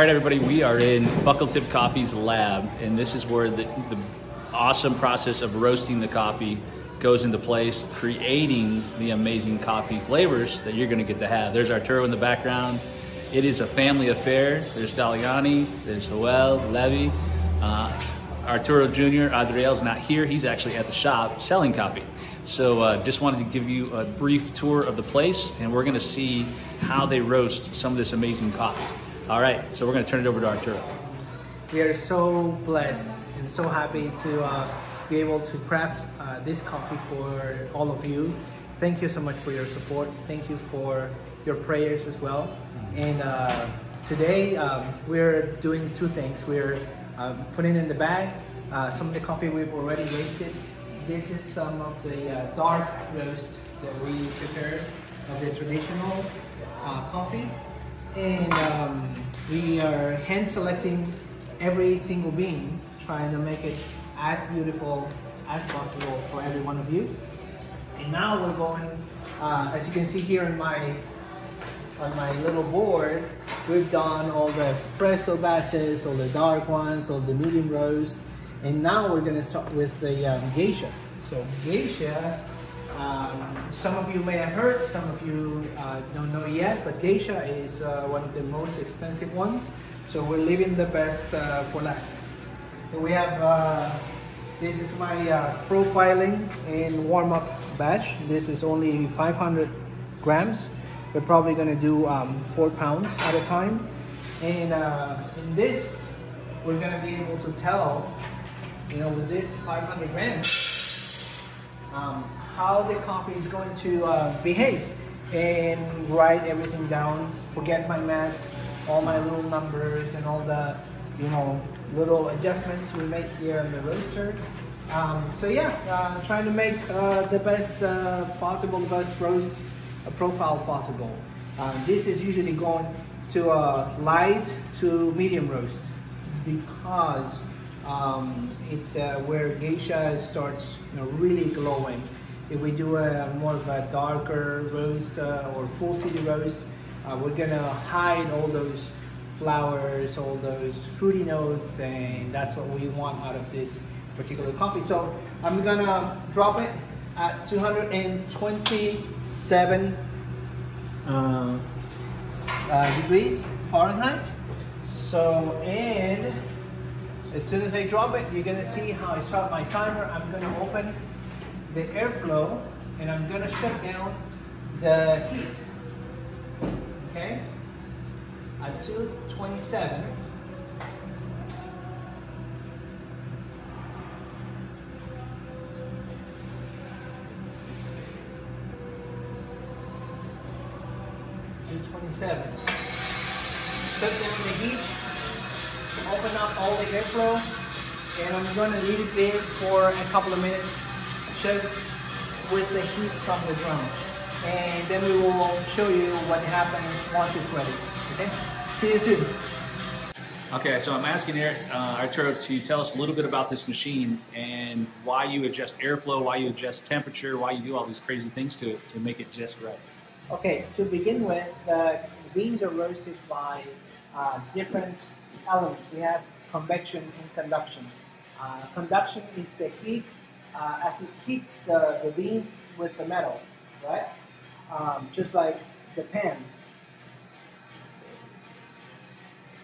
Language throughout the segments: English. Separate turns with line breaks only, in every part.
right, everybody, we are in Buckle Tip Coffee's lab, and this is where the, the awesome process of roasting the coffee goes into place, creating the amazing coffee flavors that you're gonna get to have. There's Arturo in the background. It is a family affair. There's Daliani, there's Joel, Levy. Uh, Arturo Jr., Adriel's not here. He's actually at the shop selling coffee. So uh, just wanted to give you a brief tour of the place and we're gonna see how they roast some of this amazing coffee. All right, so we're gonna turn it over to Arturo.
We are so blessed and so happy to uh, be able to craft uh, this coffee for all of you. Thank you so much for your support. Thank you for your prayers as well. And uh, today um, we're doing two things. We're um, putting in the bag uh, some of the coffee we've already roasted. This is some of the uh, dark roast that we prepared of the traditional uh, coffee. And um, we are hand selecting every single bean, trying to make it as beautiful as possible for every one of you. And now we're going, uh, as you can see here in my on my little board, we've done all the espresso batches, all the dark ones, all the medium roast, and now we're gonna start with the um, geisha. So geisha, um, some of you may have heard, some of you uh, don't know yet, but geisha is uh, one of the most expensive ones. So we're leaving the best uh, for last. So we have, uh, this is my uh, profiling and warm-up batch. This is only 500 grams. We're probably gonna do um, four pounds at a time. And uh, in this, we're gonna be able to tell, you know, with this 500 grams, um, how the coffee is going to uh, behave and write everything down, forget my mess, all my little numbers and all the, you know, little adjustments we make here in the roaster. Um, so yeah, uh, trying to make uh, the best uh, possible, the best roast profile possible. Uh, this is usually going to a light to medium roast because um, it's uh, where geisha starts you know, really glowing. If we do a more of a darker roast uh, or full city roast, uh, we're gonna hide all those flowers, all those fruity notes, and that's what we want out of this particular coffee. So I'm gonna drop it at 227 uh, uh, degrees Fahrenheit. So, and as soon as I drop it, you're gonna see how I start my timer. I'm gonna open the airflow and I'm gonna shut down the heat. Okay? At 227. Two twenty-seven. Shut down the heat. Open up all the airflow, and I'm going to leave it there for a couple of minutes, just with the heat from the drum. And then we will show you what happens once it's ready. Okay? See you soon.
Okay, so I'm asking Eric, uh, Arturo to tell us a little bit about this machine and why you adjust airflow, why you adjust temperature, why you do all these crazy things to it to make it just right.
Okay, to begin with, the beans are roasted by uh, different elements. We have convection and conduction. Uh, conduction is the heat uh, as it heats the, the beans with the metal, right? Um, just like the pan.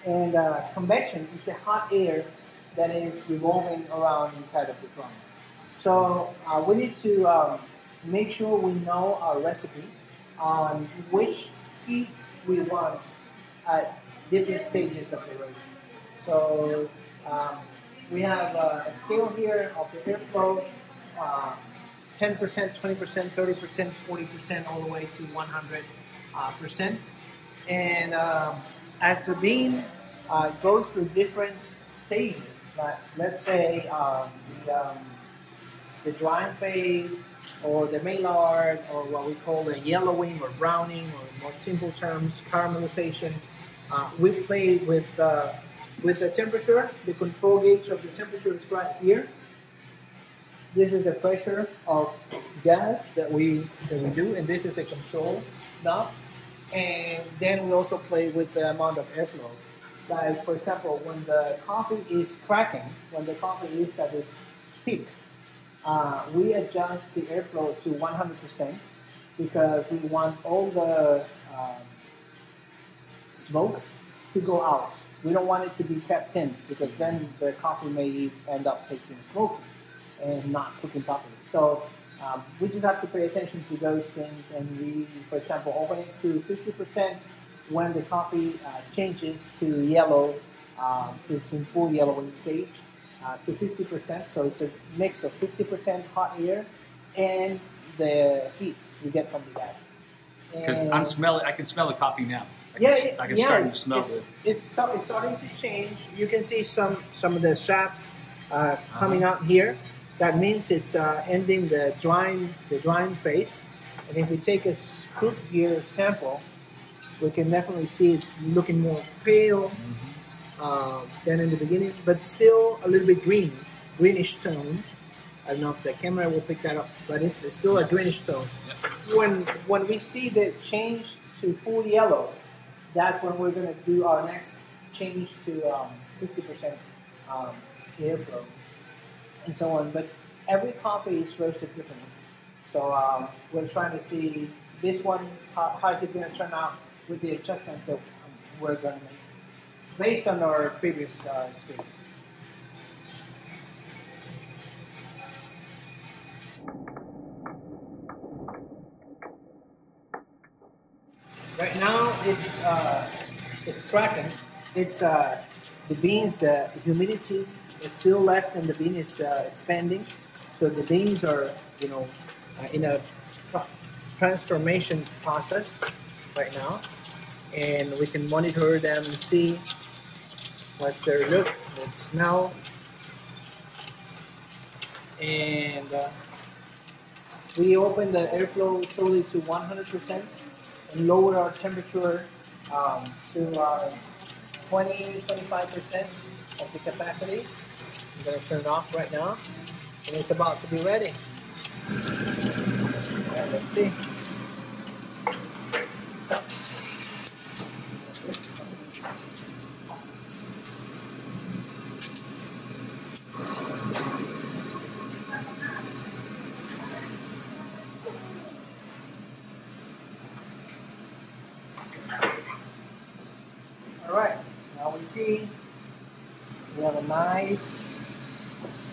And uh, convection is the hot air that is revolving around inside of the drum. So uh, we need to um, make sure we know our recipe on which heat we want at different stages of the roast. So um, we have uh, a scale here of the airflow, uh, 10%, 20%, 30%, 40%, all the way to 100. Uh, percent. And um, as the bean uh, goes through different stages, like let's say um, the, um, the drying phase, or the Maillard, or what we call the yellowing or browning, or in more simple terms, caramelization. Uh, we play with uh, with the temperature. The control gauge of the temperature is right here. This is the pressure of gas that we that we do, and this is the control knob. And then we also play with the amount of airflow. like for example, when the coffee is cracking, when the coffee is at its peak, uh, we adjust the airflow to 100% because we want all the um, smoke to go out. We don't want it to be kept in because then the coffee may end up tasting smoky and not cooking properly. So um, we just have to pay attention to those things and we, for example, open it to 50% when the coffee uh, changes to yellow, um, it's in full yellowing stage, uh, to 50%. So it's a mix of 50% hot air and the heat we get from the gas.
Because I'm smelling, I can smell the coffee now. I can,
yeah,
s-
it-
I can
yeah,
start to smell
it's,
it.
it's, it's starting to change. You can see some some of the shaft uh,
Uh-huh.
coming out here. That means it's uh, ending the drying the drying phase. And if we take a scoop gear sample, we can definitely see it's looking more pale
Mm-hmm.
uh, than in the beginning, but still a little bit green, greenish tone. I don't know if the camera will pick that up, but it's, it's still a greenish tone when when we see the change to full yellow, that's when we're gonna do our next change to um, 50% um, airflow and so on. But every coffee is roasted differently, so um, we're trying to see this one how, how is it gonna turn out with the adjustments that we're gonna make based on our previous uh, experience. Right now it's uh, it's cracking. It's uh, the beans. The humidity is still left, and the bean is uh, expanding. So the beans are you know uh, in a transformation process right now, and we can monitor them and see what's their look, their smell, and uh, we open the airflow solely to 100% and lower our temperature um, to uh, 20 25% of the capacity. I'm going to turn it off right now, and it's about to be ready. Alright, let's see. All right, now we see we have a nice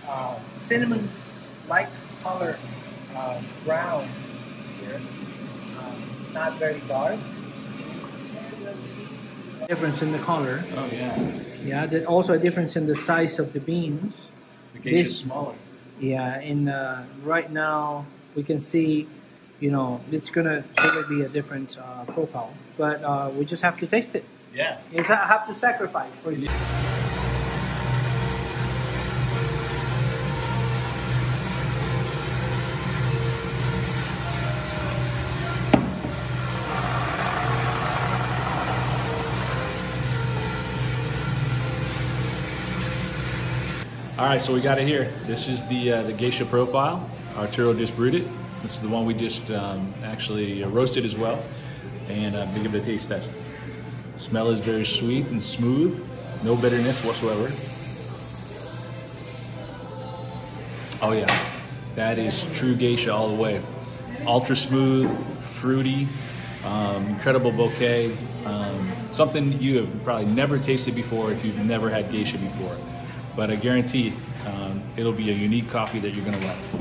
uh, cinnamon-like color uh, brown here, um, not very dark. Difference in the color.
Oh yeah,
Yeah, there's also a difference in the size of the beans.
the
gauge is
smaller.
Yeah, and uh, right now we can see, you know, it's gonna totally be a different uh, profile, but uh, we just have to taste it.
Yeah.
You have to sacrifice for you.
All right, so we got it here. This is the uh, the geisha profile. Arturo just brewed it. This is the one we just um, actually uh, roasted as well, and uh, to give it a taste test. Smell is very sweet and smooth, no bitterness whatsoever. Oh yeah, that is true geisha all the way. Ultra smooth, fruity, um, incredible bouquet. Um, something you have probably never tasted before if you've never had geisha before. But I guarantee um, it'll be a unique coffee that you're gonna like.